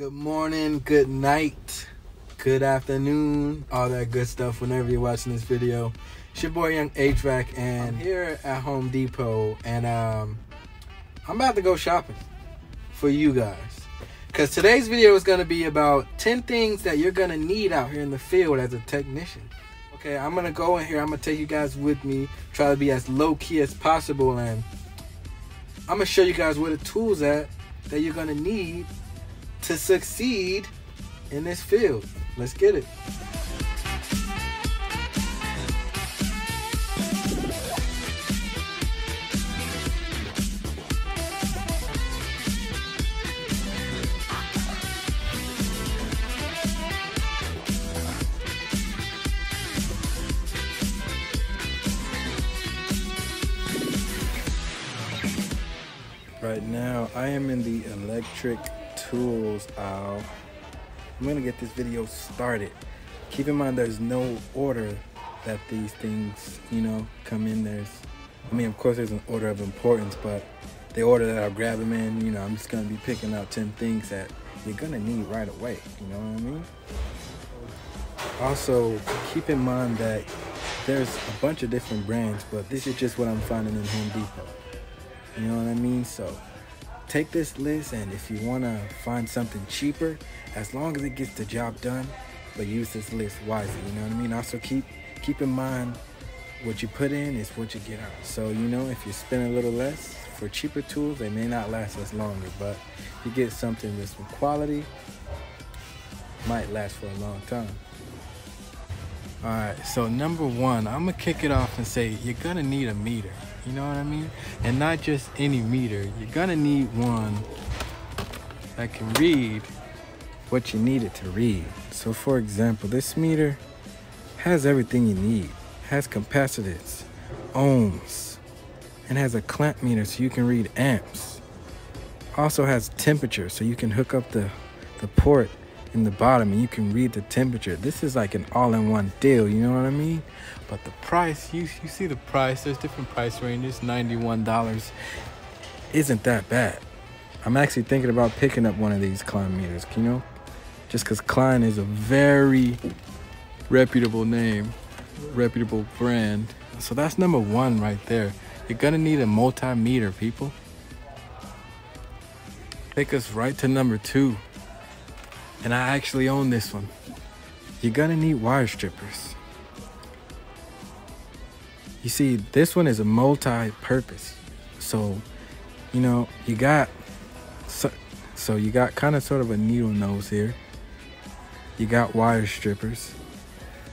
Good morning, good night, good afternoon, all that good stuff whenever you're watching this video. It's your boy Yung HVAC and I'm here at Home Depot and um, I'm about to go shopping for you guys. Because today's video is going to be about 10 things that you're going to need out here in the field as a technician. Okay, I'm going to go in here. I'm going to take you guys with me. Try to be as low key as possible. And I'm going to show you guys where the tools at that you're going to need to succeed in this field. Let's get it. Right now, I am in the electric tools aisle. I'm gonna get this video started. Keep in mind there's no order that these things, you know, come in. There's, I mean, of course there's an order of importance, but the order that I'll grab them in, you know, I'm just gonna be picking out 10 things that you're gonna need right away, you know what I mean? Also, keep in mind that there's a bunch of different brands, but this is just what I'm finding in Home Depot. You know what I mean? So take this list and if you want to find something cheaper, as long as it gets the job done, but use this list wisely. You know what I mean? Also keep keep in mind what you put in is what you get out. So you know if you spend a little less for cheaper tools, they may not last as longer. But if you get something with some quality, might last for a long time. All right, so number one, I'm gonna kick it off and say you're gonna need a meter. You know what I mean? And not just any meter. You're gonna need one that can read what you need it to read. So for example, this meter has everything you need. has capacitance, ohms, and has a clamp meter so you can read amps. Also has temperature so you can hook up the, the port in the bottom and you can read the temperature. This is like an all-in-one deal, you know what I mean? But the price, you, you see the price, there's different price ranges, $91 isn't that bad. I'm actually thinking about picking up one of these Klein meters, you know? Just because Klein is a very reputable name, reputable brand. So that's number one right there. You're gonna need a multimeter, people. Take us right to number two and I actually own this one. You're gonna need wire strippers. You see, this one is a multi-purpose. So, you know, you got, so, so you got kind of sort of a needle nose here. You got wire strippers.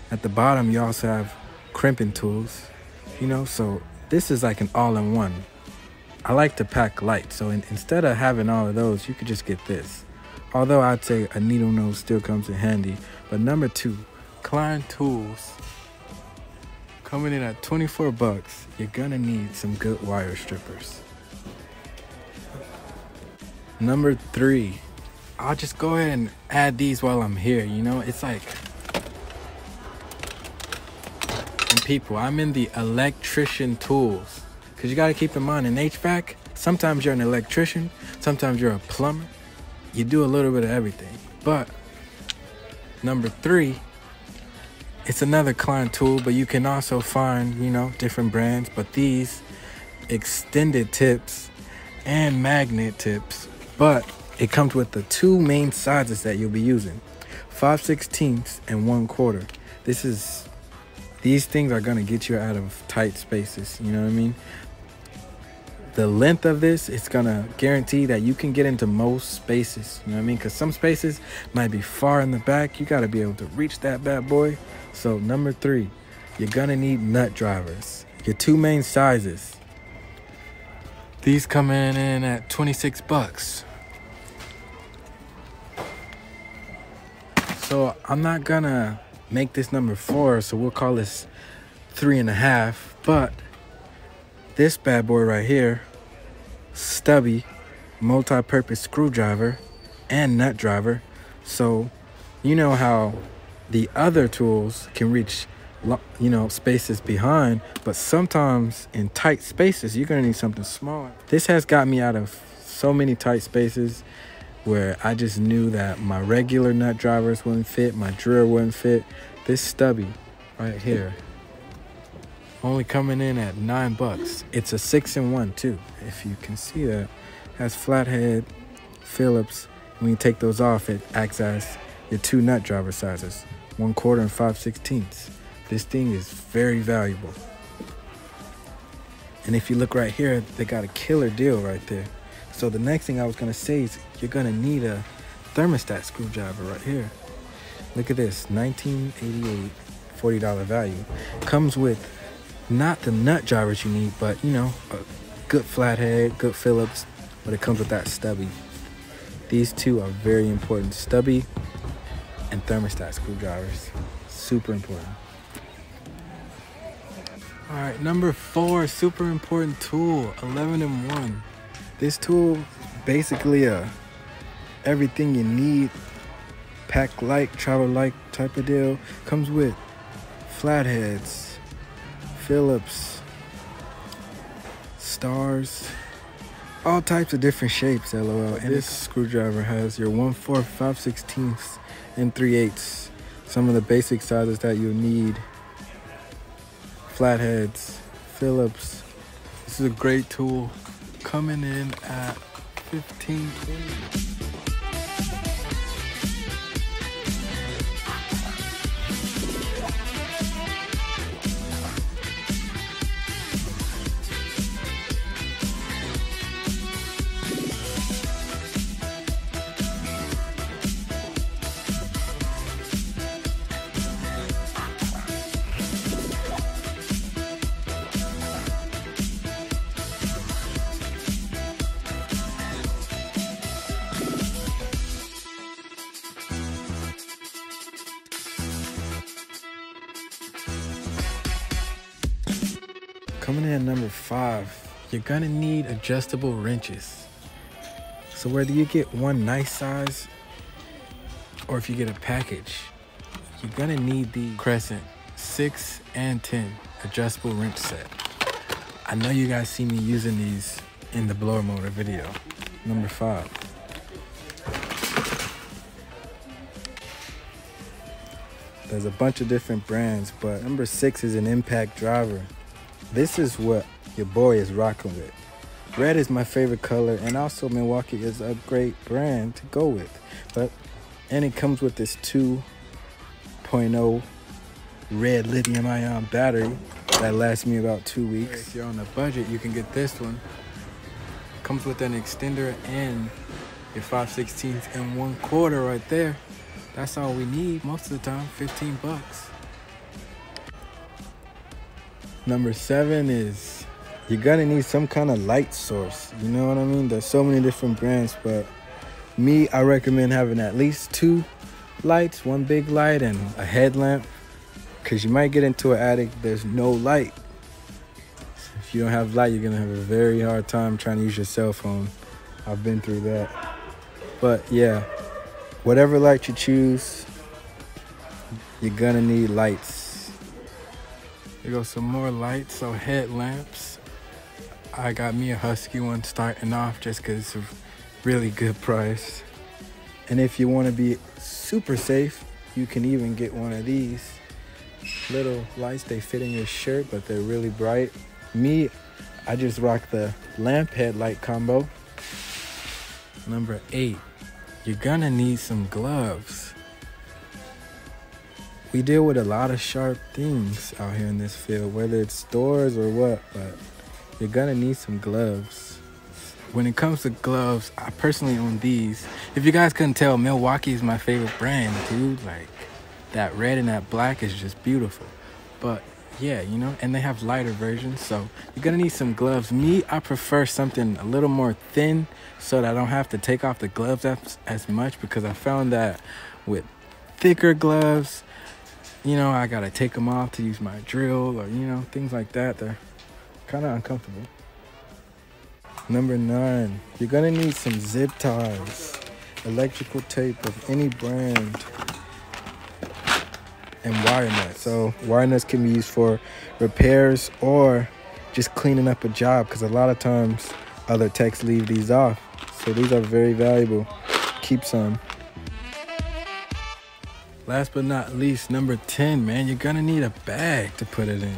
At the bottom, you also have crimping tools, you know, so this is like an all-in-one. I like to pack light, so in, instead of having all of those, you could just get this. Although I'd say a needle nose still comes in handy. But number two, Klein Tools. Coming in at 24 bucks, you're gonna need some good wire strippers. Number three, I'll just go ahead and add these while I'm here, you know? It's like, and people, I'm in the electrician tools. Cause you gotta keep in mind in HVAC, sometimes you're an electrician, sometimes you're a plumber, you do a little bit of everything. But number three, it's another Klein tool, but you can also find, you know, different brands. But these extended tips and magnet tips, but it comes with the two main sizes that you'll be using 5 16ths and 1 quarter. This is, these things are gonna get you out of tight spaces, you know what I mean? The length of this it's gonna guarantee that you can get into most spaces you know what i mean? Because some spaces might be far in the back you got to be able to reach that bad boy. So number three you're gonna need nut drivers your two main sizes. These come in, in at 26 bucks. So i'm not gonna make this number four so we'll call this three and a half but this bad boy right here stubby multi-purpose screwdriver and nut driver. So you know how the other tools can reach you know spaces behind but sometimes in tight spaces you're gonna need something smaller this has got me out of so many tight spaces where I just knew that my regular nut drivers wouldn't fit, my drill wouldn't fit. This stubby right here, only coming in at nine bucks. It's a six in one too, if you can see that. Has flathead, Phillips. When you take those off, it acts as your two nut driver sizes, one quarter and five sixteenths. This thing is very valuable. And if you look right here, they got a killer deal right there. So the next thing I was gonna say is you're gonna need a thermostat screwdriver right here. Look at this, 1988, $40 value. Comes with not the nut drivers you need, but you know, a good flathead, good Phillips, but it comes with that stubby. These two are very important, stubby and thermostat screwdrivers. Super important. All right, number four, super important tool, 11 and 1. This tool, basically a everything you need, pack light, travel light type of deal. Comes with flatheads, Phillips, stars, all types of different shapes, lol. And this screwdriver has your 1 4 5 16 and 3 8 Some of the basic sizes that you'll need flatheads, Phillips. This is a great tool coming in at 15 Coming in at number five, you're gonna need adjustable wrenches. So whether you get one nice size or if you get a package, you're gonna need the Crescent 6 and 10 adjustable wrench set. I know you guys see me using these in the blower motor video. Number five. There's a bunch of different brands, but number six is an impact driver. This is what your boy is rocking with. Red is my favorite color, and also Milwaukee is a great brand to go with. But and it comes with this 2.0 red lithium ion battery that lasts me about two weeks. If you're on a budget, you can get this one. Comes with an extender and your 5 16 and one quarter right there. That's all we need most of the time, 15 bucks. Number seven is you're gonna need some kind of light source. You know what I mean? There's so many different brands, but me, I recommend having at least two lights, one big light and a headlamp. Cause you might get into an attic, there's no light. If you don't have light, you're gonna have a very hard time trying to use your cell phone. I've been through that. But yeah, whatever light you choose, you're gonna need lights. Here goes some more lights, so headlamps. I got me a Husky one starting off just because it's a really good price. And if you want to be super safe, you can even get one of these little lights. They fit in your shirt, but they're really bright. Me, I just rock the lamp headlight combo. Number eight, you're gonna need some gloves we deal with a lot of sharp things out here in this field, whether it's stores or what, but you're gonna need some gloves. When it comes to gloves, I personally own these. If you guys couldn't tell, Milwaukee is my favorite brand, dude. Like, that red and that black is just beautiful. But yeah, you know, and they have lighter versions, so you're gonna need some gloves. Me, I prefer something a little more thin so that I don't have to take off the gloves as, as much because I found that with thicker gloves, you know, I gotta take them off to use my drill or, you know, things like that. They're kind of uncomfortable. Number nine, you're gonna need some zip ties, electrical tape of any brand, and wire nuts. So wire nuts can be used for repairs or just cleaning up a job because a lot of times other techs leave these off. So these are very valuable keep some. Last but not least, number 10, man, you're gonna need a bag to put it in.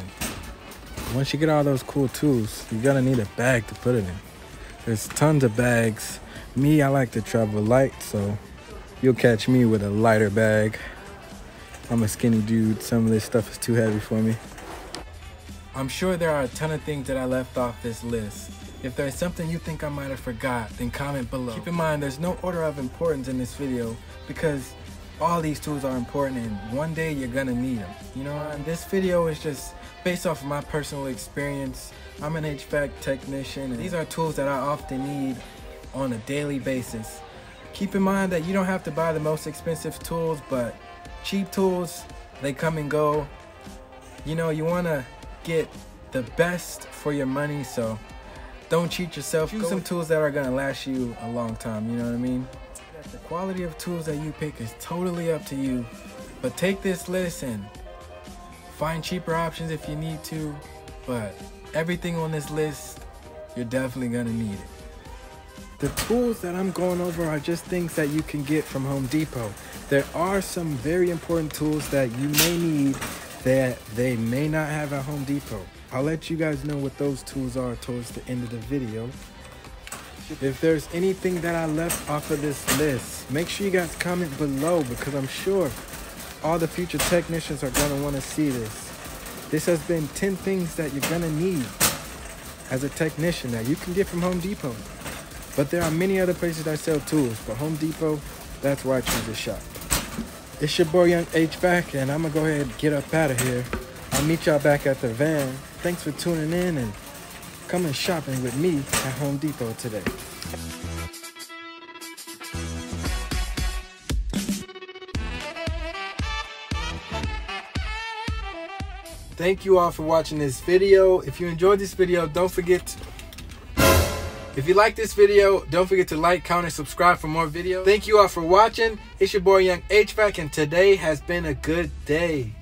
Once you get all those cool tools, you're gonna need a bag to put it in. There's tons of bags. Me, I like to travel light, so you'll catch me with a lighter bag. I'm a skinny dude. Some of this stuff is too heavy for me. I'm sure there are a ton of things that I left off this list. If there's something you think I might have forgot, then comment below. Keep in mind, there's no order of importance in this video because all these tools are important and one day you're gonna need them. You know, and this video is just based off of my personal experience. I'm an HVAC technician and these are tools that I often need on a daily basis. Keep in mind that you don't have to buy the most expensive tools, but cheap tools, they come and go. You know, you wanna get the best for your money, so don't cheat yourself. Use some tools that are gonna last you a long time, you know what I mean? The quality of tools that you pick is totally up to you. But take this list and find cheaper options if you need to. But everything on this list, you're definitely gonna need it. The tools that I'm going over are just things that you can get from Home Depot. There are some very important tools that you may need that they may not have at Home Depot. I'll let you guys know what those tools are towards the end of the video. If there's anything that I left off of this list, make sure you guys comment below because I'm sure all the future technicians are going to want to see this. This has been 10 things that you're going to need as a technician that you can get from Home Depot. But there are many other places that sell tools, but Home Depot, that's where I choose to shop. It's your boy Yung HVAC, and I'm going to go ahead and get up out of here. I'll meet y'all back at the van. Thanks for tuning in and coming shopping with me at Home Depot today. Thank you all for watching this video. If you enjoyed this video, don't forget to if you like this video, don't forget to like, comment, and subscribe for more videos. Thank you all for watching. It's your boy Yung HVAC, and today has been a good day.